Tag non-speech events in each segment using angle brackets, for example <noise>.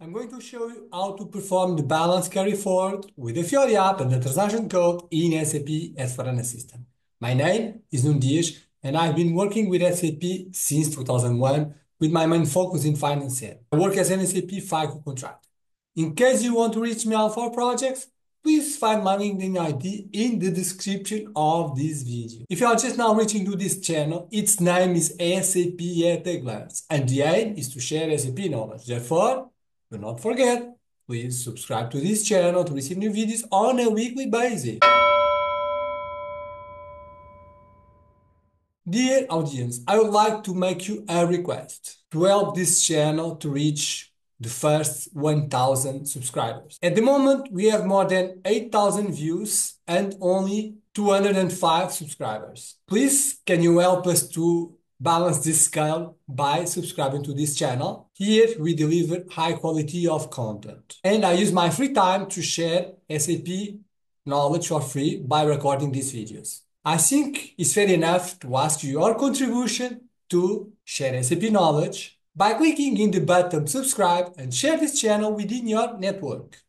I'm going to show you how to perform the balance carry forward with the Fiori app and the transaction code in SAP S4HANA system. My name is Nuno Dias and I've been working with SAP since 2001 with my main focus in finance. I work as an SAP FICO contractor. In case you want to reach me out for projects, please find my LinkedIn ID in the description of this video. If you are just now reaching to this channel, its name is SAP at a glance, and the aim is to share SAP knowledge. Therefore, do not forget, please subscribe to this channel to receive new videos on a weekly basis. Dear audience, I would like to make you a request to help this channel to reach the first 1000 subscribers. At the moment, we have more than 8000 views and only 205 subscribers. Please, can you help us to balance this scale by subscribing to this channel. Here we deliver high quality of content. And I use my free time to share SAP knowledge for free by recording these videos. I think it's fair enough to ask your contribution to share SAP knowledge by clicking in the button subscribe and share this channel within your network.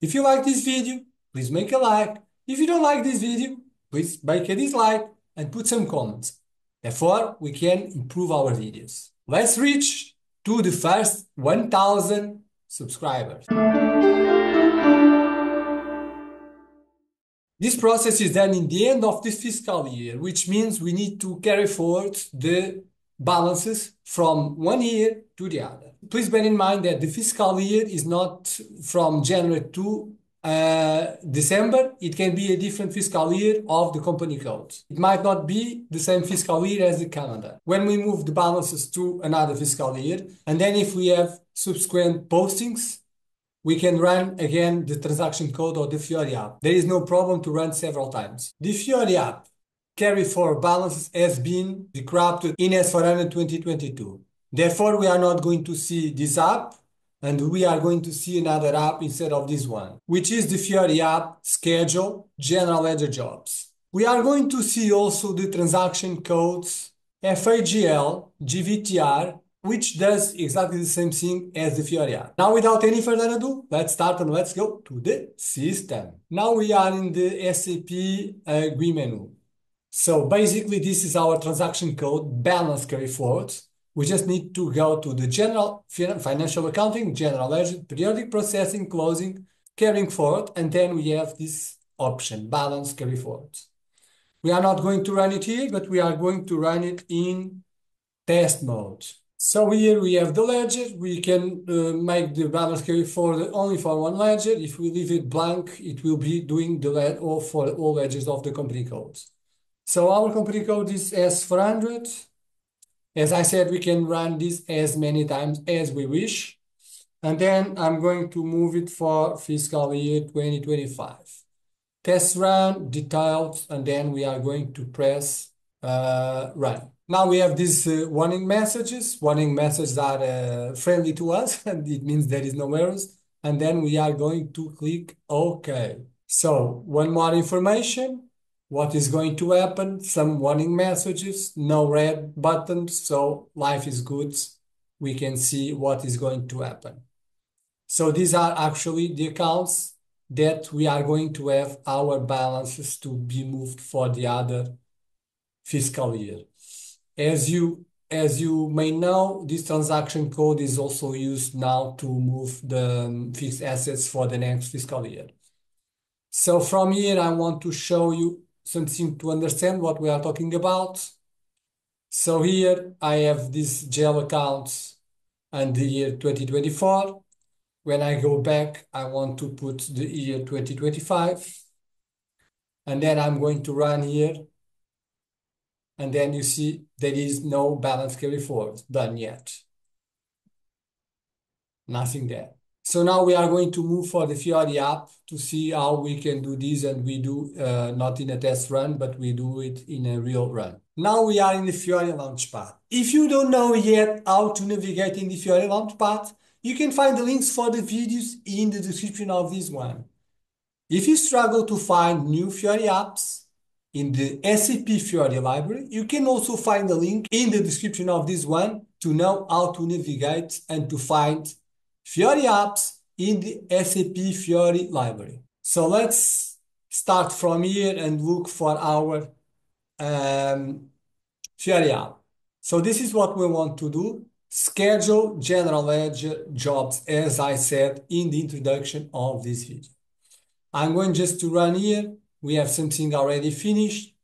If you like this video, please make a like. If you don't like this video, please make a dislike and put some comments. Therefore, we can improve our videos. Let's reach to the first 1000 subscribers. This process is done in the end of this fiscal year, which means we need to carry forward the balances from one year to the other. Please bear in mind that the fiscal year is not from January to uh, December, it can be a different fiscal year of the company code. It might not be the same fiscal year as the calendar. When we move the balances to another fiscal year, and then if we have subsequent postings, we can run again the transaction code or the Fiori app. There is no problem to run several times. The Fiori app carry forward balances has been deprecated in S4HANA 2022. Therefore, we are not going to see this app and we are going to see another app instead of this one, which is the Fiori app schedule general ledger jobs. We are going to see also the transaction codes FAGL, GVTR, which does exactly the same thing as the Fiori app. Now, without any further ado, let's start and let's go to the system. Now we are in the SAP uh, GUI menu. So basically, this is our transaction code balance carry forward we just need to go to the general financial accounting, general ledger, periodic processing, closing, carrying forward, and then we have this option, balance carry forward. We are not going to run it here, but we are going to run it in test mode. So here we have the ledger. We can uh, make the balance carry forward only for one ledger. If we leave it blank, it will be doing the led or for all ledgers of the company codes. So our company code is S400. As I said, we can run this as many times as we wish. And then I'm going to move it for fiscal year 2025. Test run, details, and then we are going to press uh, run. Now we have these uh, warning messages. Warning messages are uh, friendly to us, <laughs> and it means there is no errors. And then we are going to click OK. So one more information what is going to happen, some warning messages, no red buttons, so life is good. We can see what is going to happen. So these are actually the accounts that we are going to have our balances to be moved for the other fiscal year. As you as you may know, this transaction code is also used now to move the um, fixed assets for the next fiscal year. So from here, I want to show you something to understand what we are talking about. So here I have this GL account and the year 2024. When I go back, I want to put the year 2025. And then I'm going to run here. And then you see there is no balance carry forward done yet. Nothing there. So now we are going to move for the Fiori app to see how we can do this and we do uh, not in a test run, but we do it in a real run. Now we are in the Fiori Launchpad. If you don't know yet how to navigate in the Fiori Launchpad, you can find the links for the videos in the description of this one. If you struggle to find new Fiori apps in the SAP Fiori library, you can also find the link in the description of this one to know how to navigate and to find Fiori apps in the SAP Fiori library. So let's start from here and look for our um, Fiori app. So this is what we want to do. Schedule general ledger jobs as I said in the introduction of this video. I'm going just to run here. We have something already finished.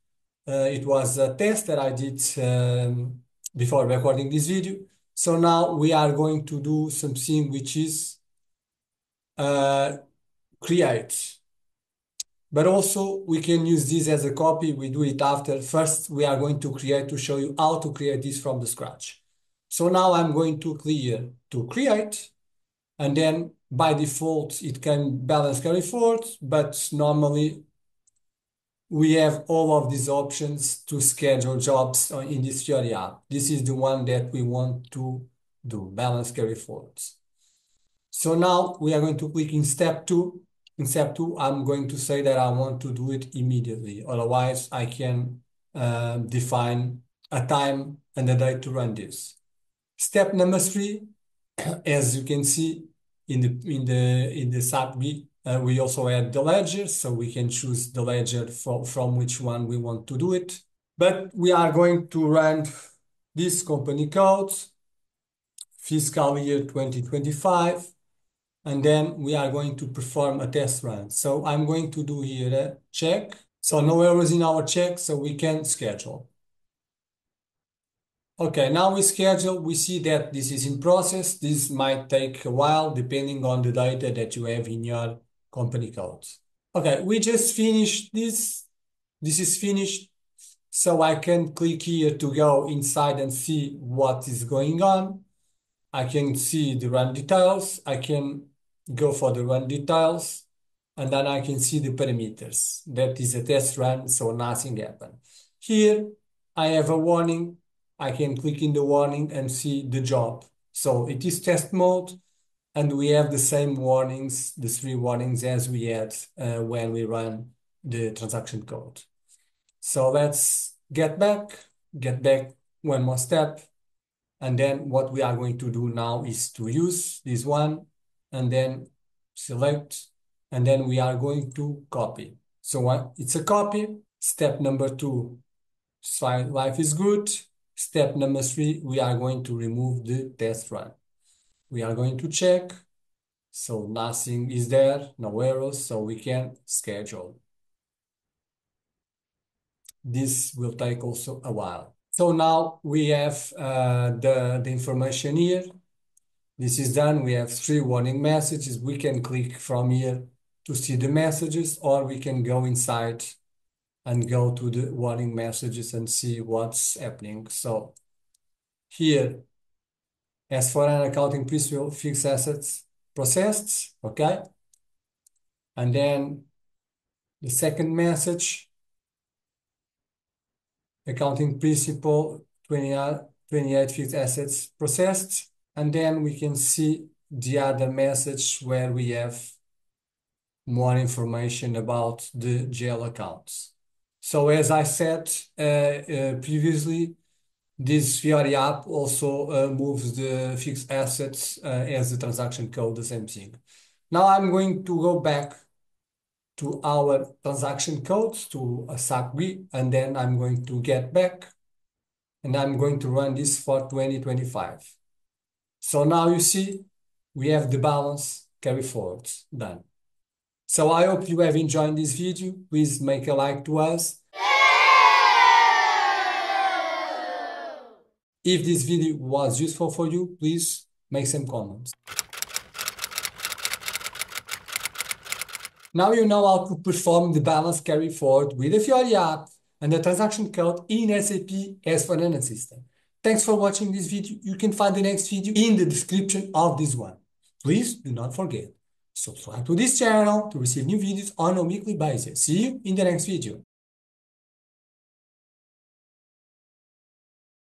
Uh, it was a test that I did um, before recording this video. So now we are going to do something which is uh, create. But also we can use this as a copy. We do it after. First, we are going to create to show you how to create this from the scratch. So now I'm going to clear to create. And then by default, it can balance carry forward. But normally we have all of these options to schedule jobs in this Fiori app. This is the one that we want to do, balance carry forwards. So now we are going to click in step two. In step two, I'm going to say that I want to do it immediately. Otherwise, I can uh, define a time and a date to run this. Step number three, <clears throat> as you can see in the in the in the sub B, Uh, we also add the ledger, so we can choose the ledger from, from which one we want to do it. But we are going to run this company code, fiscal year 2025, and then we are going to perform a test run. So I'm going to do here a check. So no errors in our check, so we can schedule. Okay, now we schedule, we see that this is in process. This might take a while depending on the data that you have in your company codes. Okay, we just finished this. This is finished. So I can click here to go inside and see what is going on. I can see the run details. I can go for the run details and then I can see the parameters. That is a test run, so nothing happened. Here, I have a warning. I can click in the warning and see the job. So it is test mode and we have the same warnings, the three warnings as we had uh, when we run the transaction code. So let's get back, get back one more step. And then what we are going to do now is to use this one and then select, and then we are going to copy. So it's a copy. Step number two, life is good. Step number three, we are going to remove the test run we are going to check. So nothing is there, no errors, so we can schedule. This will take also a while. So now we have uh, the, the information here. This is done. We have three warning messages. We can click from here to see the messages, or we can go inside and go to the warning messages and see what's happening. So here as for an accounting principle, fixed assets processed, okay? And then the second message, accounting principle 28, 28 fixed assets processed. And then we can see the other message where we have more information about the GL accounts. So as I said uh, uh, previously, this Fiori app also uh, moves the fixed assets uh, as the transaction code, the same thing. Now I'm going to go back to our transaction codes to a SAP-B, and then I'm going to get back, and I'm going to run this for 2025. So now you see we have the balance carry forward done. So I hope you have enjoyed this video. Please make a like to us If this video was useful for you, please make some comments. Now you know how to perform the balance carry forward with the Fiori app and the transaction code in SAP S4HANA system. Thanks for watching this video. You can find the next video in the description of this one. Please do not forget, subscribe to this channel to receive new videos on a weekly basis. See you in the next video.